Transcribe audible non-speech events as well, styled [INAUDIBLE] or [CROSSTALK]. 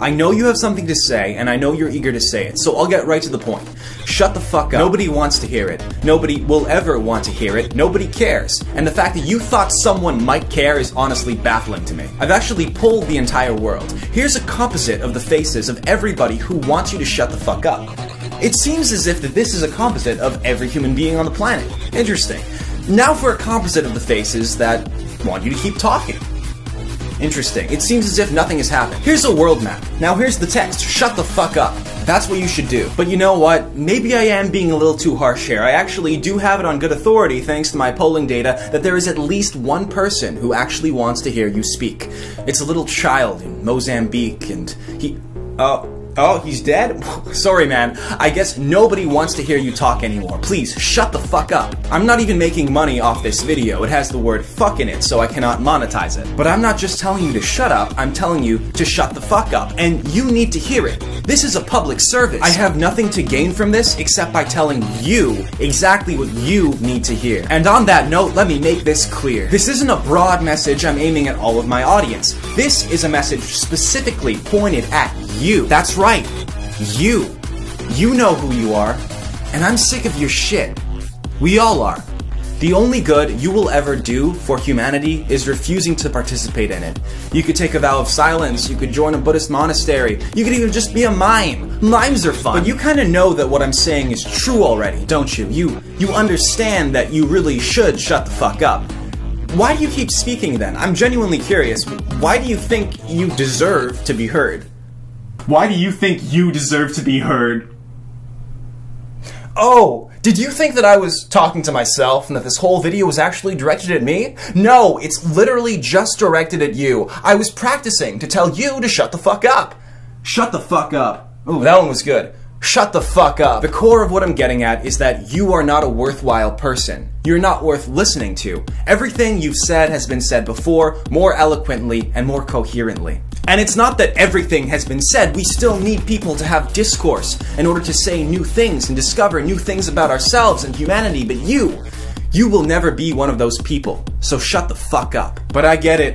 I know you have something to say, and I know you're eager to say it, so I'll get right to the point. Shut the fuck up. Nobody wants to hear it. Nobody will ever want to hear it. Nobody cares. And the fact that you thought someone might care is honestly baffling to me. I've actually pulled the entire world. Here's a composite of the faces of everybody who wants you to shut the fuck up. It seems as if that this is a composite of every human being on the planet. Interesting. Now for a composite of the faces that want you to keep talking. Interesting. It seems as if nothing has happened. Here's a world map. Now here's the text. Shut the fuck up. That's what you should do. But you know what? Maybe I am being a little too harsh here. I actually do have it on good authority, thanks to my polling data, that there is at least one person who actually wants to hear you speak. It's a little child in Mozambique, and he. Oh. Oh, he's dead? [LAUGHS] Sorry, man. I guess nobody wants to hear you talk anymore. Please, shut the fuck up. I'm not even making money off this video. It has the word fuck in it, so I cannot monetize it. But I'm not just telling you to shut up, I'm telling you to shut the fuck up. And you need to hear it. This is a public service. I have nothing to gain from this except by telling you exactly what you need to hear. And on that note, let me make this clear. This isn't a broad message I'm aiming at all of my audience. This is a message specifically pointed at you. That's right. You. You know who you are. And I'm sick of your shit. We all are. The only good you will ever do for humanity is refusing to participate in it. You could take a vow of silence, you could join a Buddhist monastery, you could even just be a mime. Mimes are fun. But you kind of know that what I'm saying is true already, don't you? You you understand that you really should shut the fuck up. Why do you keep speaking then? I'm genuinely curious. Why do you think you deserve to be heard? Why do you think you deserve to be heard? Oh, did you think that I was talking to myself and that this whole video was actually directed at me? No, it's literally just directed at you. I was practicing to tell you to shut the fuck up. Shut the fuck up. Ooh, that one was good. Shut the fuck up. The core of what I'm getting at is that you are not a worthwhile person. You're not worth listening to. Everything you've said has been said before, more eloquently and more coherently. And it's not that everything has been said, we still need people to have discourse in order to say new things and discover new things about ourselves and humanity, but you, you will never be one of those people. So shut the fuck up. But I get it.